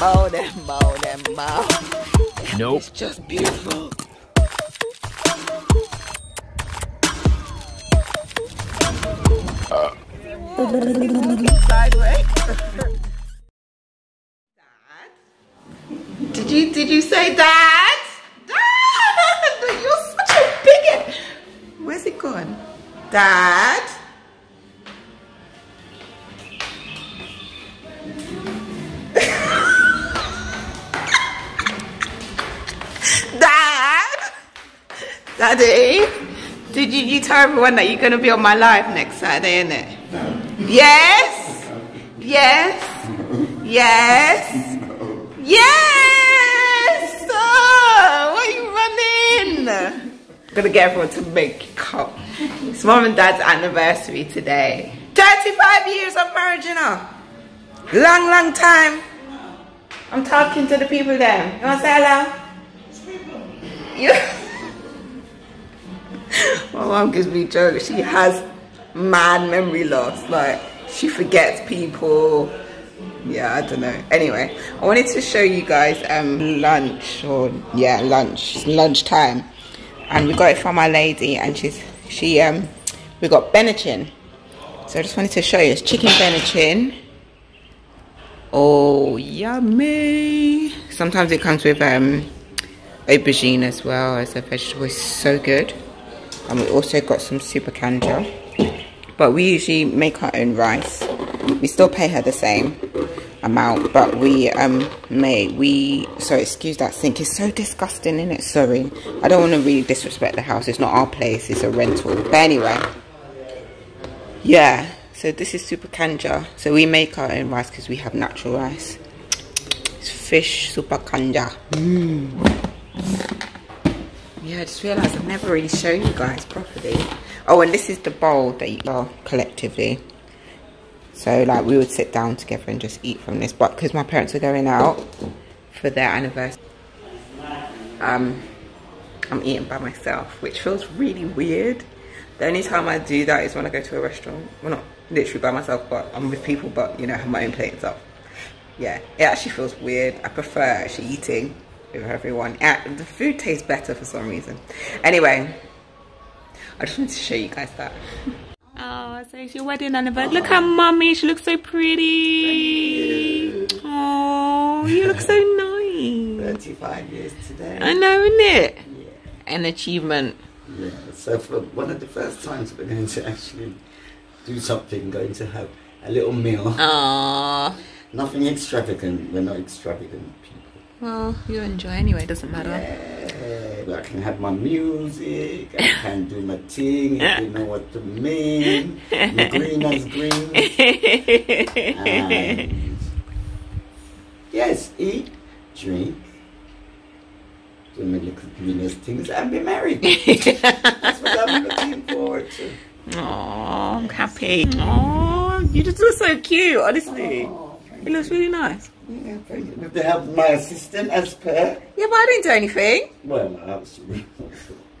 bow them, bow them, bow. Nope. It's just beautiful. Sideways. Dad? Did you did you say dad? Dad! You're such a bigot. Where's it gone? Dad? Dad? Daddy? Did you, you tell everyone that you're going to be on my live next Saturday, innit? Yes? Yes? Yes? Yes! Oh, why are you running? I'm going to get everyone to make come. It's mom and dad's anniversary today. 35 years of marriage, you know. Long, long time. I'm talking to the people there. You want to say hello? You. My mom gives me jokes. She has mad memory loss. Like she forgets people. Yeah, I don't know. Anyway, I wanted to show you guys um lunch or yeah lunch. It's lunchtime, and we got it from our lady, and she's she um we got Benachin. So I just wanted to show you. It's chicken Benachin. Oh, yummy! Sometimes it comes with um aubergine as well as a vegetable. It's so good. And we also got some super kanja. But we usually make our own rice. We still pay her the same amount, but we um may we so excuse that sink. It's so disgusting, isn't it? Sorry. I don't want to really disrespect the house. It's not our place, it's a rental. But anyway. Yeah. So this is super kanja. So we make our own rice because we have natural rice. It's fish super kanja. Mmm. Yeah, I just realised I've never really shown you guys properly. Oh, and this is the bowl that you are collectively. So, like, we would sit down together and just eat from this. But because my parents are going out for their anniversary, um, I'm eating by myself, which feels really weird. The only time I do that is when I go to a restaurant. Well, not literally by myself, but I'm with people, but, you know, have my own plate and stuff. Yeah, it actually feels weird. I prefer actually eating with everyone. Uh, the food tastes better for some reason. Anyway, I just wanted to show you guys that. Oh, so it's your wedding anniversary. Look how mummy, she looks so pretty. Oh, you look so nice. 35 years today. I know, isn't it? Yeah. An achievement. Yeah, so for one of the first times we're going to actually do something, going to have a little meal. Aww. Nothing extravagant, we're not extravagant people. Well, you enjoy anyway, it doesn't matter. Yeah, I can have my music, I can do my thing, you know what to mean. Green as green. And yes, eat, drink, do my little greenest things, and be married. That's what I'm looking forward to. Oh, I'm happy. Oh, you just look so cute, honestly. Oh, it looks really nice. Yeah, thank you. With the help of my assistant, as per. Yeah, but I didn't do anything. Well, no, that was.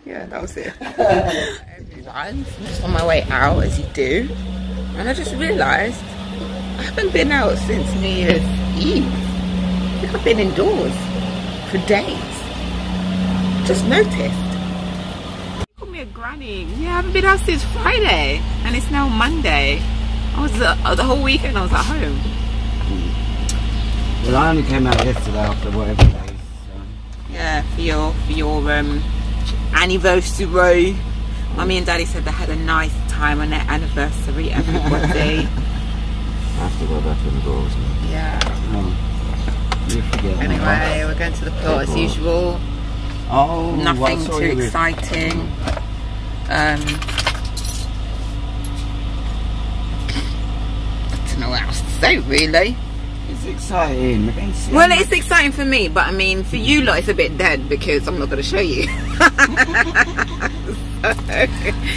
Yeah, that was it. I'm just on my way out, as you do. And I just realised I haven't been out since New Year's Eve. I think I've been indoors for days. Just noticed. Call me a granny. Yeah, I haven't been out since Friday. And it's now Monday. I was uh, the whole weekend I was at home. Well, I only came out yesterday after whatever days. So. Yeah, for your for your um anniversary. Mummy and Daddy said they had a nice time on their anniversary. Everybody. I have to go back indoors. yeah. Oh. Anyway, we're going to the plot as usual. Oh, Nothing well, too exciting. Um, I don't know what else to say really. It's exciting. I Well, it's exciting for me, but I mean, for you lot, it's a bit dead because I'm not going to show you.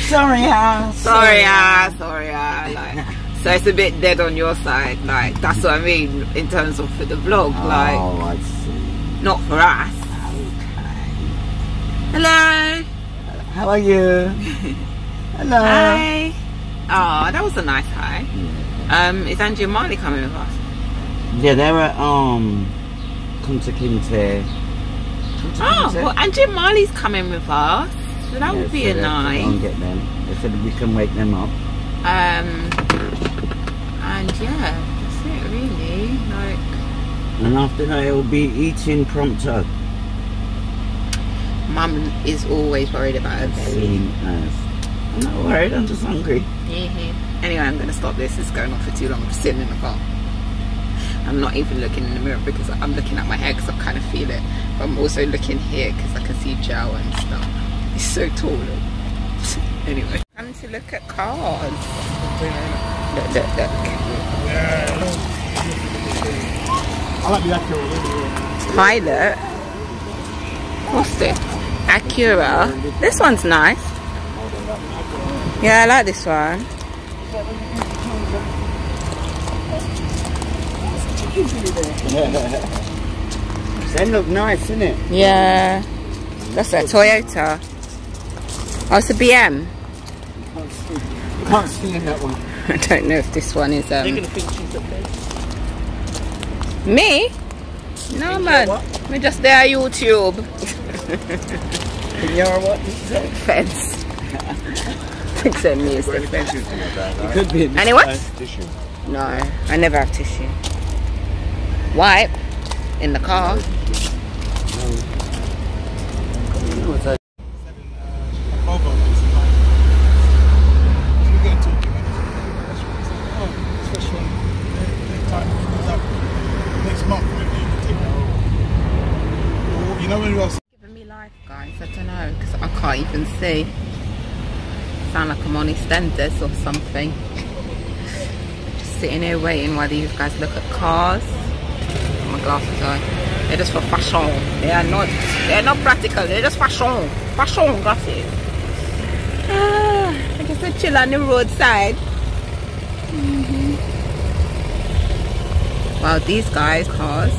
Sorry, Al. sorry, ah, sorry, ah. Like, so it's a bit dead on your side. Like, that's what I mean in terms of for the vlog. Like, Oh, I see. not for us. Hello. How are you? Hello. Hi. Oh, that was a nice high. Um, is Angie and Marley coming with us? Yeah, they're at um, Kunta Kinte. Kunta Oh, Kinte? well, Angie and Marley's coming with us. So that Yeah, would be so a nice. go and get them. They said we can wake them up. Um, and yeah, that's it really. Like, And after that, it'll be eating prompto. Mum is always worried about her belly. As. I'm not worried, I'm just hungry. Mhm. Anyway, I'm going to stop this. It's going on for too long. I'm sitting in the car. I'm not even looking in the mirror because I'm looking at my hair because I kind of feel it. But I'm also looking here because I can see gel and stuff. It's so tall. anyway, time to look at cars. Look, look, look. I like the Acura. Pilot. What's this? Acura. This one's nice. Yeah, I like this one. They look nice, isn't it? Yeah. That's a Toyota. Oh, it's a BM. You can't see in that one. I don't know if this one is They're um gonna think she's a bitch. me. No man, me just there YouTube. You're what? Fence. Send me is the fence. It could be. Any what? No, I never have tissue. Wipe in the car. Giving me life, guys. I don't know because I can't even see. Sound like I'm on EastEnders or something. Just sitting here waiting while these guys look at cars. My glasses on. They're just for fashion. They are not. They are not practical. They're just fashion. Fashion glasses. Ah, I just a chill on the roadside. Mhm. Wow, these guys cars.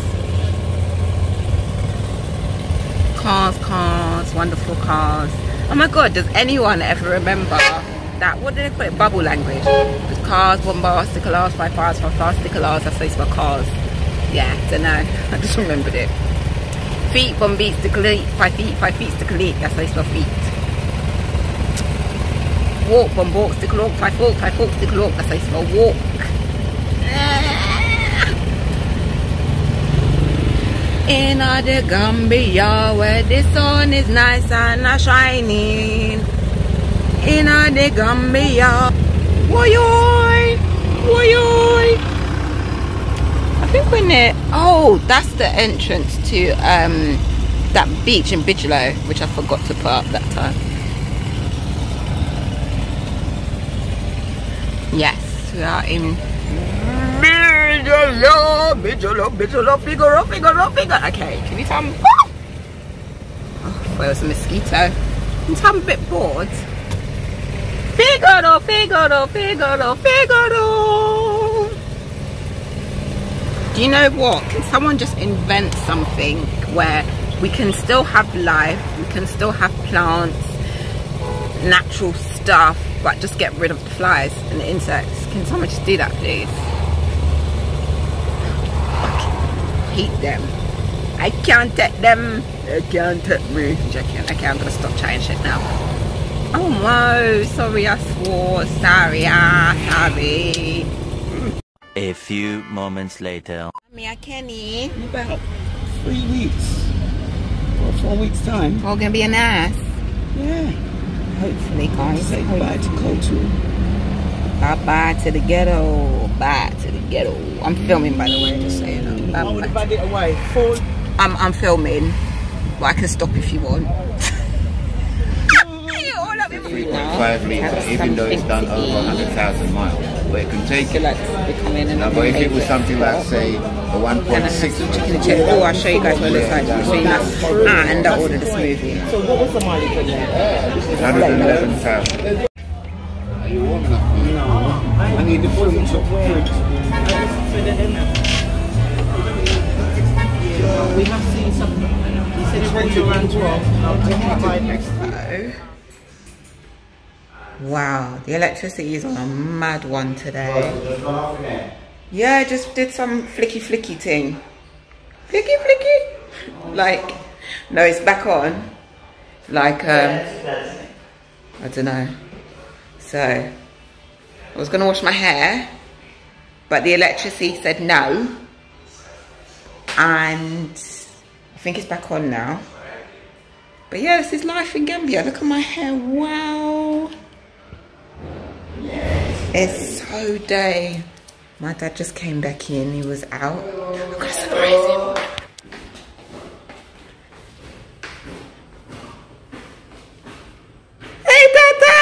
cars, cars, wonderful cars. Oh my god, does anyone ever remember that? What did they call it? Bubble language. Cars, bombastic cars, five cars, fantastic cars. That's those were cars. Yeah, I don't know. I just remembered it. Feet, bombastic five feet, five feet, stick That's those were feet. Walk, bombastic to walk, five walk, five walk, to walk. That's those were walk. In the Gambia where the sun is nice and a shining. In the Gambia. Woyoy! Woyoy! I think we're near. Oh, that's the entrance to um that beach in Bijilo, which I forgot to put up that time. Yes, we are in Bijilo, Bijilo, Bijilo, Figaro, Figaro, Figaro. Okay, can you tell me? Oh, well, it was a mosquito. Can you tell I'm a bit bored? Figaro, Figaro, Figaro, Figaro. Do you know what? Can someone just invent something where we can still have life, we can still have plants, natural stuff, but just get rid of the flies and the insects? Can someone just do that, please? hate them. I can't take them. They can't take me. I'm joking. Okay, I'm gonna stop chatting shit now. Oh no, sorry I swore. Sorry, ah, sorry. A few moments later. Me, I Kenny. In about three weeks. Or four weeks' time. We're gonna be an ass. Yeah. Hopefully, guys. Say goodbye to culture. Bye bye to the ghetto. Bye to the ghetto. I'm filming, by the way, just so you know. Bye I would have had it away. Full. I'm, I'm filming, but I can stop if you want. You all up in free now. five meters, even though it's done over 100,000 miles. But it can take feel like becoming an but if it was something like, say, a and I had 1.6 some chicken and. Oh, I'll show you guys what it looks like between us. Ah, and I ordered a smoothie. So what was the mileage on there? 111,000. I need the full top fruit. We have seen some. He said it runs around 12. I'll take my next. So, Wow, the electricity is on a mad one today. Yeah, I just did some flicky flicky thing. Flicky flicky? Like, no, it's back on. Like, um, I don't know. So, I was gonna wash my hair, but the electricity said no. And I think it's back on now. But yeah, this is life in Gambia. Look at my hair. Wow. It's so day. My dad just came back in. He was out. I'm gonna surprise him. Hey, Dada.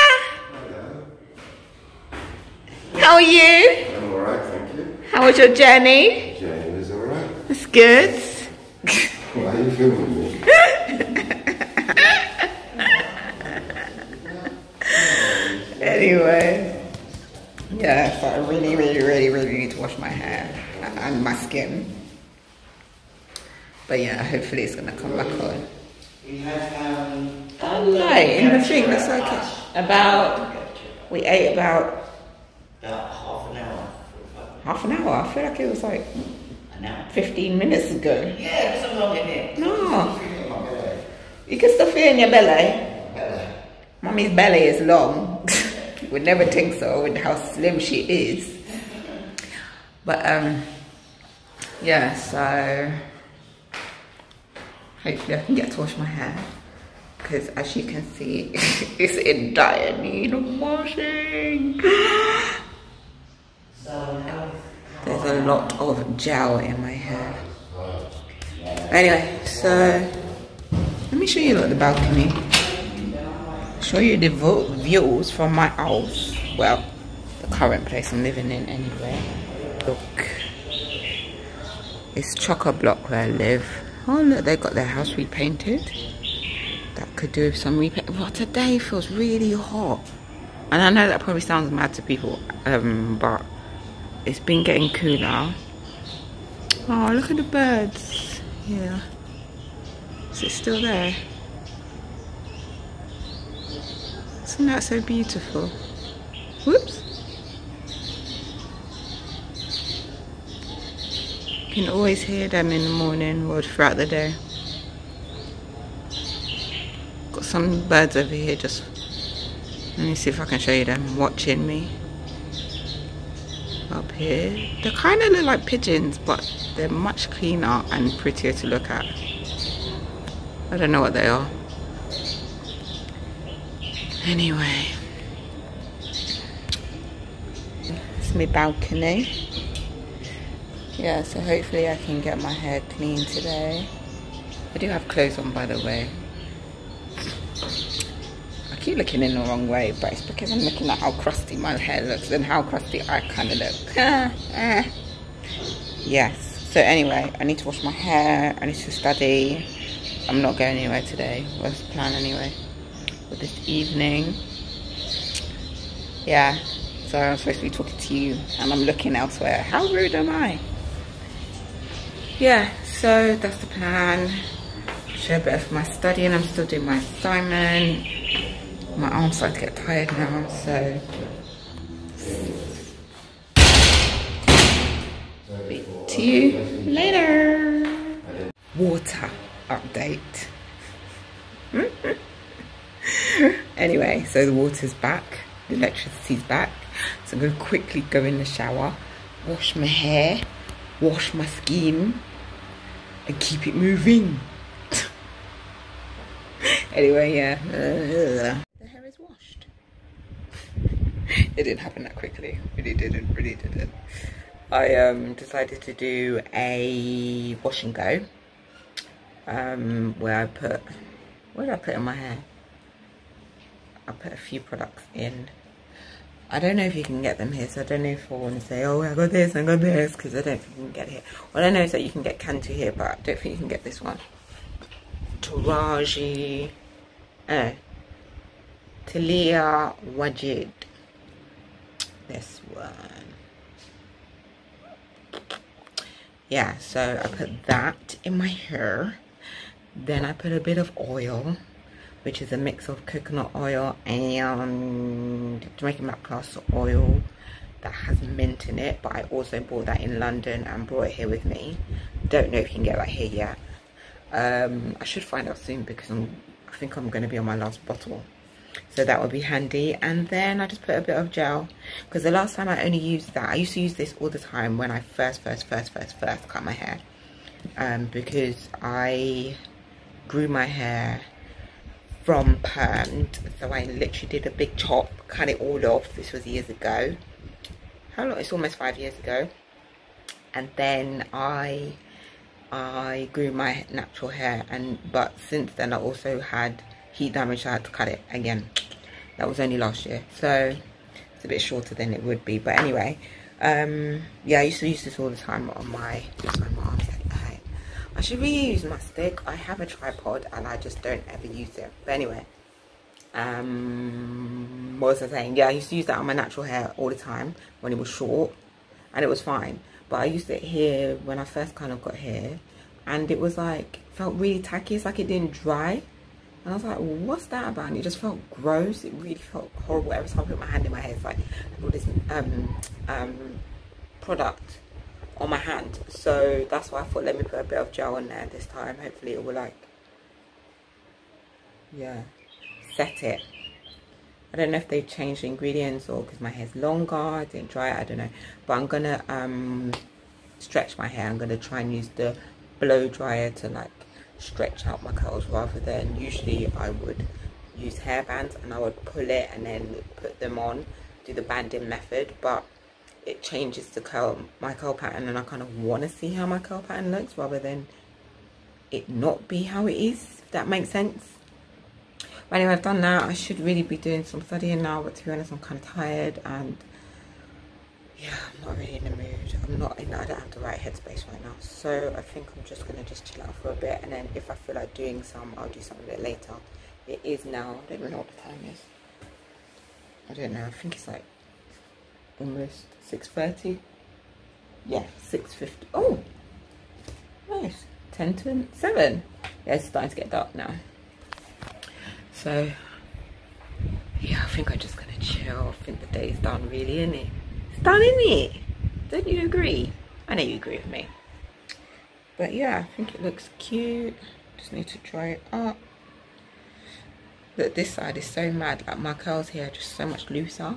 How are you? I'm alright, thank you. How was your journey? Jane is alright. It's good. Why are you filming me? anyway, yeah, I really, really, really, really need to wash my hair and my skin. But yeah, hopefully it's gonna come back on. Right, in the thing, that's okay. About, we ate about About half an hour. half an hour. I feel like it was like 15 minutes ago. Yeah, there's a long in it. No. You can still feel in your belly. Mommy's belly is long. Would never think so with how slim she is. But um yeah, so hopefully I can get to wash my hair. Because as you can see, it's in dire need of washing. There's a lot of gel in my hair. Anyway, so let me show you like the balcony. Show you the views from my house. Well, the current place I'm living in anyway. Look, it's chocker block where I live. Oh look, they got their house repainted. That could do with some repaint. Well, today feels really hot, and I know that probably sounds mad to people, um, but it's been getting cooler. Oh, look at the birds. Yeah. Is it still there? Isn't that so beautiful? Whoops. You can always hear them in the morning or throughout the day. Got some birds over here just. Let me see if I can show you them watching me. Up here. They kind of look like pigeons, but they're much cleaner and prettier to look at. I don't know what they are. Anyway, it's my balcony. Yeah, so hopefully I can get my hair clean today. I do have clothes on, by the way. I keep looking in the wrong way, but it's because I'm looking at how crusty my hair looks and how crusty I kind of look. Yes. So anyway, I need to wash my hair. I need to study. I'm not going anywhere today. What's the plan anyway? For this evening. Yeah. So I'm supposed to be talking to you and I'm looking elsewhere. How rude am I? Yeah, so that's the plan. Share a bit of my studying. I'm still doing my assignment. My arm's starting to get tired now, so to you later. Water update. Anyway, so the water's back, the electricity's back. So I'm gonna quickly go in the shower, wash my hair, wash my skin, and keep it moving. anyway, yeah. the hair is washed. it didn't happen that quickly. Really didn't, really didn't. I um, decided to do a wash and go. Um, where I put, what did I put in my hair? I put a few products in. I don't know if you can get them here, so I don't know if I want to say, oh, I got this, I got this, because I don't think you can get it here. What I know is that you can get Cantu here, but I don't think you can get this one. Taraji, eh, Taliah Waajid. This one. Yeah, so I put that in my hair. Then I put a bit of oil. Which is a mix of coconut oil and Jamaican black oil that has mint in it but I also bought that in London and brought it here with me. Don't know if you can get that here yet. Um, I should find out soon because I'm I think I'm going to be on my last bottle. So that would be handy. And then I just put a bit of gel because the last time I only used that I used to use this all the time when I first first first first first cut my hair. Um, because I grew my hair from permed so I literally did a big chop cut it all off. This was years ago. How long? It's almost five years ago. And then I I grew my natural hair and but since then I also had heat damage so I had to cut it again. That was only last year. So it's a bit shorter than it would be but anyway um yeah I used to use this all the time on my, hurt. I should reuse my stick. I have a tripod and I just don't ever use it. But anyway um what was I saying? Yeah I used to use that on my natural hair all the time when it was short and it was fine. But I used it here when I first kind of got here and it was like felt really tacky. It's like it didn't dry. And I was like what's that about? And it just felt gross. It really felt horrible. Every time I put my hand in my hair it's like all this um um product on my hand so that's why I thought let me put a bit of gel on there this time hopefully it will like yeah set it I don't know if they've changed the ingredients or because my hair's longer, I didn't dry it, I don't know. But I'm to um, stretch my hair. I'm to try and use the blow dryer to like stretch out my curls rather than usually I would use hair bands and I would pull it and then put them on, do the banding method. But it changes the curl, my curl pattern and I kind of want to see how my curl pattern looks rather than it not be how it is, if that makes sense. But anyway, I've done that. I should really be doing some studying now, but to be honest, I'm kind of tired and yeah, I'm not really in the mood. I'm not in, I don't have the right headspace right now. So I think I'm just to just chill out for a bit and then if I feel like doing some, I'll do some later. It is now, I don't even know what the time is. I don't know, I think it's like almost 6.30. Yeah, 6.50. Oh, nice. 10 to 7. Yeah, it's starting to get dark now. So, yeah, I think I'm just gonna chill. I think the day's done, really, isn't it? It's done, isn't it? Don't you agree? I know you agree with me. But yeah, I think it looks cute. Just need to dry it up. But this side is so mad. Like my curls here are just so much looser.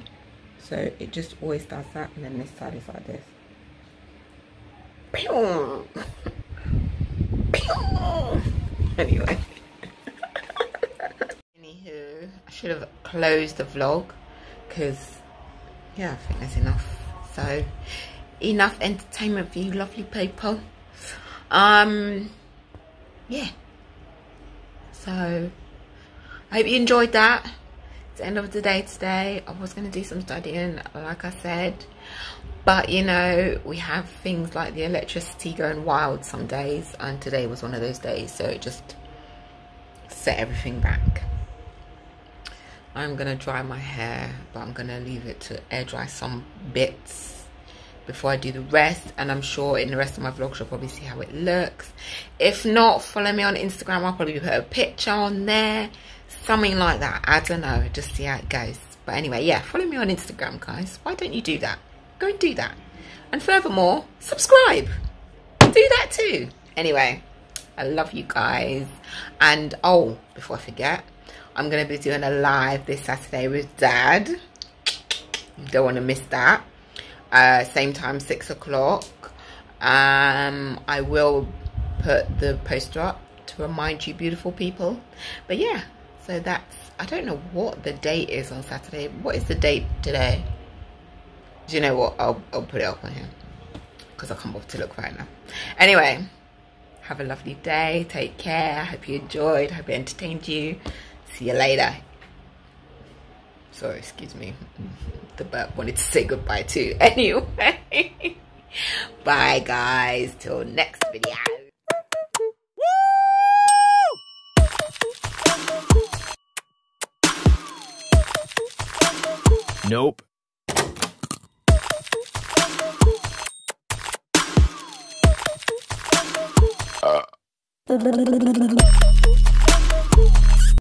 So it just always does that. And then this side is like this. Pew! Pew! Anyway. Anywho, I should have closed the vlog because, yeah, I think that's enough. So, enough entertainment for you lovely people. Um, yeah. So, I hope you enjoyed that. The end of the day today. I was going to do some studying, like I said. But, you know, we have things like the electricity going wild some days. And today was one of those days. So, it just set everything back. I'm going to dry my hair. But I'm going to leave it to air dry some bits before I do the rest and I'm sure in the rest of my vlogs you'll probably see how it looks if not follow me on Instagram I'll probably put a picture on there something like that. I don't know just see how it goes. But anyway yeah follow me on Instagram guys. Why don't you do that? Go and do that. And furthermore subscribe. Do that too. Anyway I love you guys. And oh before I forget I'm gonna be doing a live this Saturday with dad. Don't want to miss that. Uh, same time six o'clock. Um i will put the poster up to remind you beautiful people. But yeah so that's i don't know what the date is on saturday. What is the date today? Do you know what? I'll, I'll put it up on here because i can't bother to look right now. Anyway have a lovely day. Take care. I hope you enjoyed. I hope it entertained you. See you later. Sorry excuse me. The burp wanted to say goodbye too. Anyway. Bye guys. Till next video Nope. Uh.